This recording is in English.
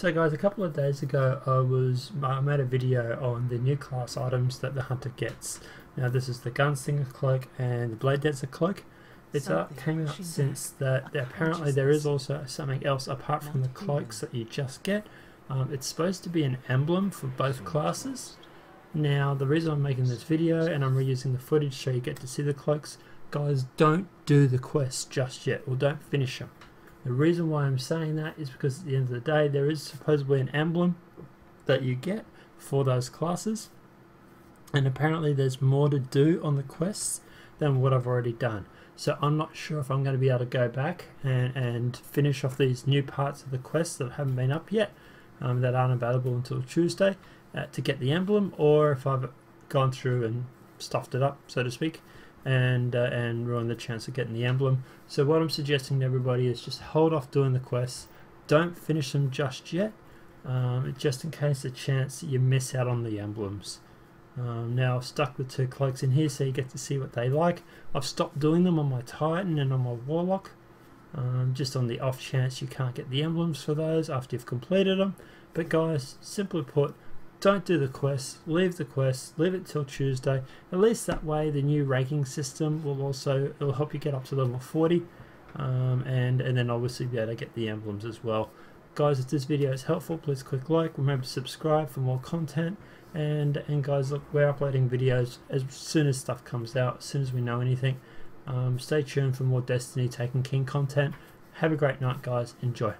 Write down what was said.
So guys, a couple of days ago I was I made a video on the new class items that the hunter gets. Now this is the Gunslinger cloak and the Blade Dancer cloak. It's up, came out since that apparently there is also something else apart from the cloaks that you just get. Um, it's supposed to be an emblem for both classes. Now the reason I'm making this video and I'm reusing the footage so you get to see the cloaks, guys don't do the quests just yet or don't finish them. The reason why I'm saying that is because at the end of the day there is supposedly an emblem that you get for those classes and apparently there's more to do on the quests than what I've already done. So I'm not sure if I'm going to be able to go back and, and finish off these new parts of the quests that haven't been up yet um, that aren't available until Tuesday uh, to get the emblem or if I've gone through and stuffed it up so to speak and uh, and ruin the chance of getting the emblem. So what I'm suggesting to everybody is just hold off doing the quests. Don't finish them just yet, um, just in case the chance that you miss out on the emblems. Um, now I've stuck the two cloaks in here so you get to see what they like. I've stopped doing them on my Titan and on my Warlock. Um, just on the off chance you can't get the emblems for those after you've completed them. But guys, simply put, don't do the quest, leave the quest, leave it till Tuesday. At least that way the new ranking system will also it'll help you get up to level 40 um, and, and then obviously be able to get the emblems as well. Guys, if this video is helpful, please click like. Remember to subscribe for more content. And, and guys, look, we're uploading videos as soon as stuff comes out, as soon as we know anything. Um, stay tuned for more Destiny Taken King content. Have a great night, guys. Enjoy.